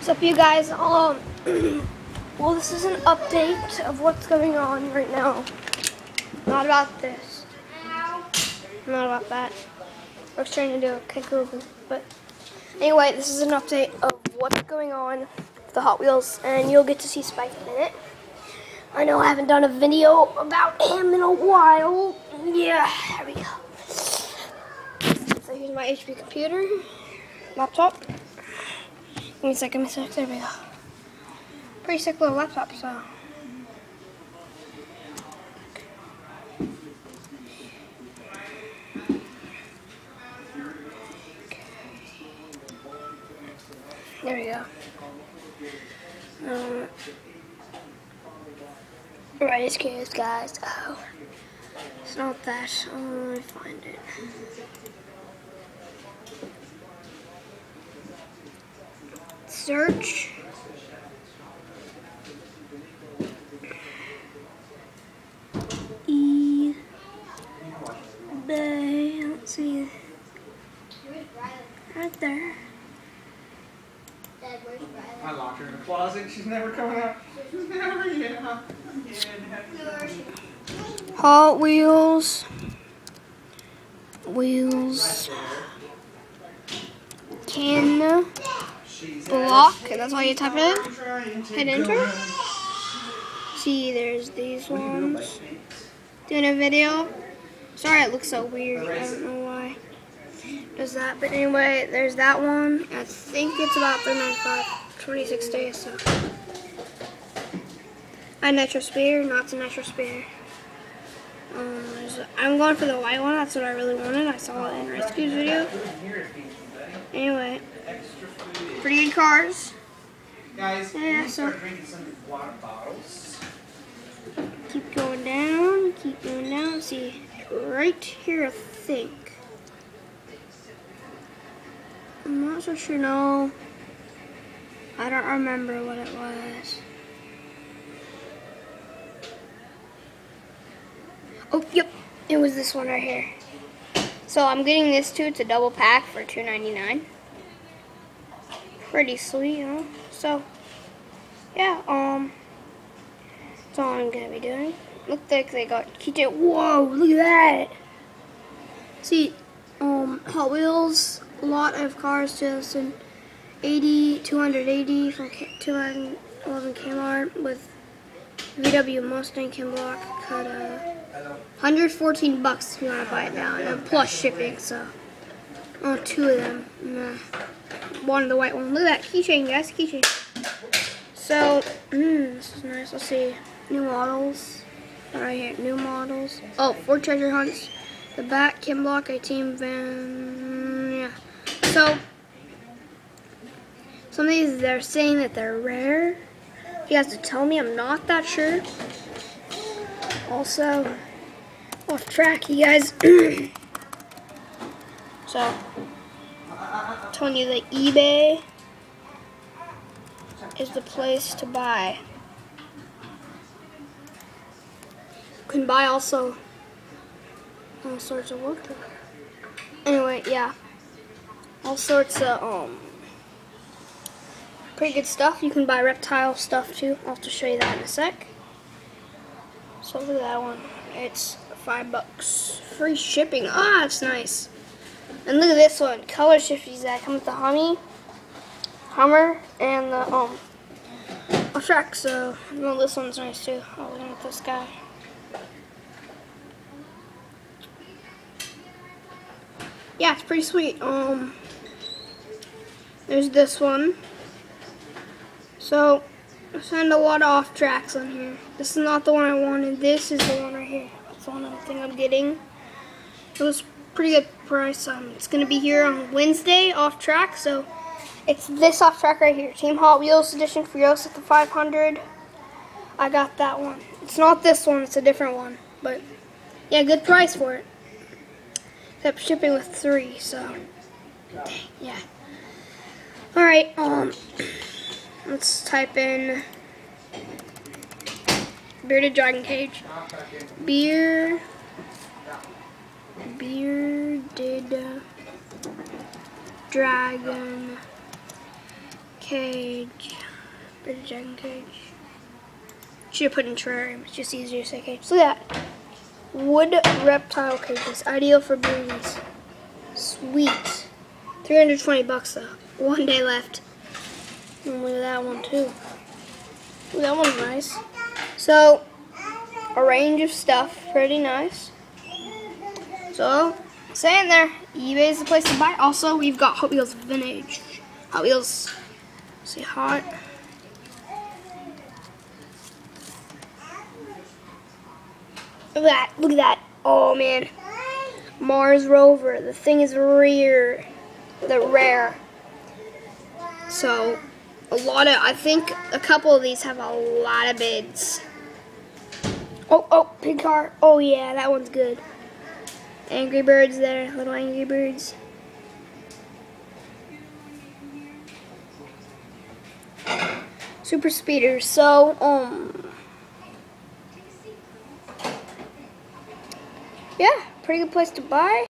What's up, you guys? Um, well, this is an update of what's going on right now. Not about this. Not about that. I was trying to do a kick over, but anyway, this is an update of what's going on with the Hot Wheels, and you'll get to see Spike in a minute. I know I haven't done a video about him in a while. Yeah, there we go. So here's my HP computer, laptop. Give me a second, give me a sec. There we go. Pretty sick little laptop, so. There we go. Um, right, curious, guys. Oh, it's not that. Oh, let me find it. Search. E. Bay. Let's see. Right there. I locked her in the closet. She's never coming out. She's never, yeah. Hot Wheels. Wheels. Ken block. And that's how you type it in. Hit enter. See, there's these ones. Doing a video. Sorry, it looks so weird. I don't know why. Does that? But anyway, there's that one. I think it's about 395, 26 days. So. A Nitro Spear, not a Nitro Spear. Um, I'm going for the white one. That's what I really wanted. I saw it in Rescue's video. Anyway, pretty good cars. Guys, Yeah, we so- start drinking some water bottles. Keep going down. Keep going down. See, right here, I think. I'm not so sure. No, I don't remember what it was. Oh, yep, it was this one right here. So I'm getting this too. It's a double pack for $2.99. Pretty sweet, huh? So, yeah, um. That's all I'm gonna be doing. Look like they got keychain. Whoa, look at that! See, um, Hot Wheels, a lot of cars, just an 80, 280 from K- 211 Kmart with VW Mustang Ken Block cut uh, 114 bucks if you want to buy it now, and plus shipping. So, oh, two of them. Nah. One of the white one. Look at that keychain, guys. Keychain. So, mm, this is nice. Let's see. New models. Right here. New models. Oh, Ford Treasure Hunts. The back, Ken Block, a team van. Yeah. So, some of these, they're saying that they're rare. You guys to tell me, I'm not that sure. Also, off track, you guys. so, telling you that eBay is the place to buy. You can buy also all sorts of work. Anyway, yeah. All sorts of um pretty good stuff. You can buy reptile stuff too. I'll have to show you that in a sec. So look at that one. It's five bucks. Free shipping. Ah, it's nice. And look at this one. Color shifties that come with the Hummy, Hummer, and the um a track. So no, this one's nice too. Oh, look at this guy. Yeah, it's pretty sweet. Um, there's this one. So, I send a lot of off tracks on here. This is not the one I wanted. This is the one right here. That's the one I think I'm getting. It was pretty good price. Um, it's gonna be here on Wednesday off track. So, it's this off track right here. Team Hot Wheels edition Furiosa at the 500. I got that one. It's not this one. It's a different one. But yeah, good price for it. Except shipping with three, so yeah. All right, um, let's type in bearded dragon cage, beer, bearded dragon cage. British dragon cage. Should have put in terrarium. It's just easier to say cage. Look at that. Wood reptile cages. Ideal for babies. Sweet. 320 bucks though. One day left. And look at that one too. Ooh, that one's nice. So, a range of stuff. Pretty nice. So, stay in there, eBay is the place to buy. Also, we've got Hot Wheels Vintage. Hot Wheels, say hot. Look at that, look at that. Oh man. Mars rover. The thing is rare. The rare. So, a lot of, I think a couple of these have a lot of bids. Oh, oh, pig car. Oh yeah, that one's good. Angry Birds there, little Angry Birds. Super speeders. So, um, yeah, pretty good place to buy.